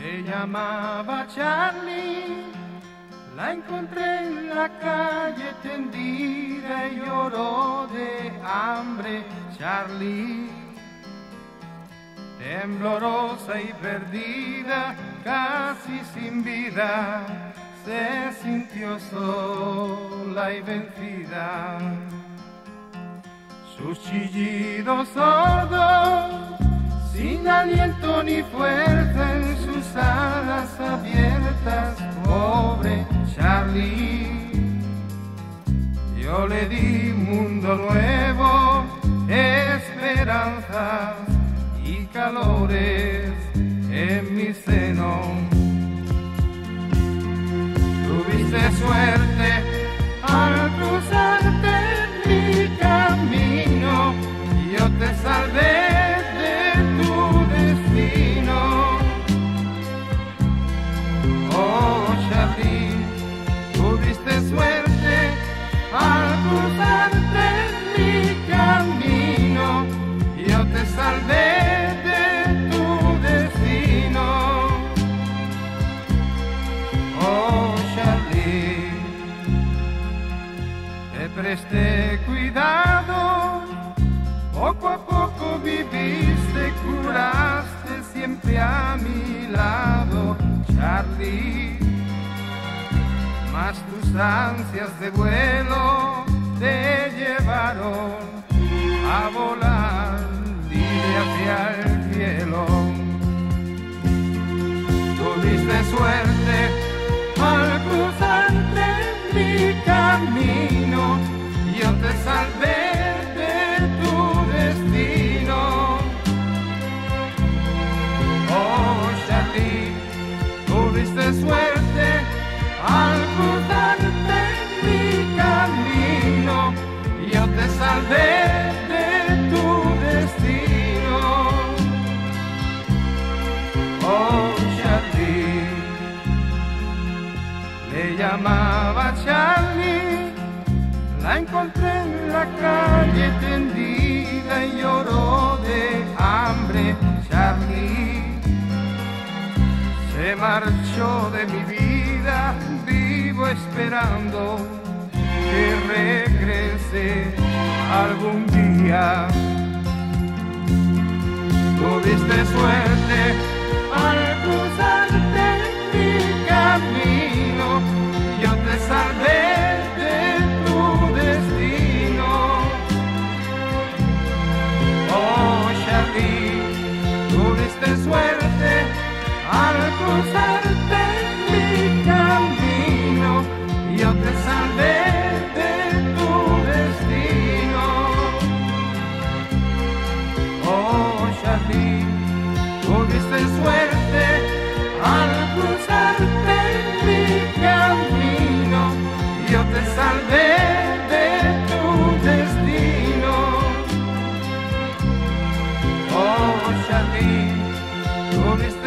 Se llamaba Charlie, la encontré en la calle tendida y lloró de hambre. Charlie, temblorosa y perdida, casi sin vida, se sintió sola y vencida. Sus chillidos sordos, sin aliento ni fuerza Yo le di mundo nuevo, esperanzas y calores en mi seno. Tuviste suerte te presté cuidado, poco a poco viviste, curaste siempre a mi lado, Charlie. Mas tus ansias de vuelo te llevaron a volar llamaba Charlie, la encontré en la calle tendida y lloró de hambre, Charlie. Se marchó de mi vida, vivo esperando que regrese algún día. Tuviste suerte tuviste suerte al cruzarte mi camino, yo te salvé de tu destino. Oh, Charlie, tuviste suerte al cruzarte mi camino, yo te salvé de tu destino. Oh, Charlie, tuviste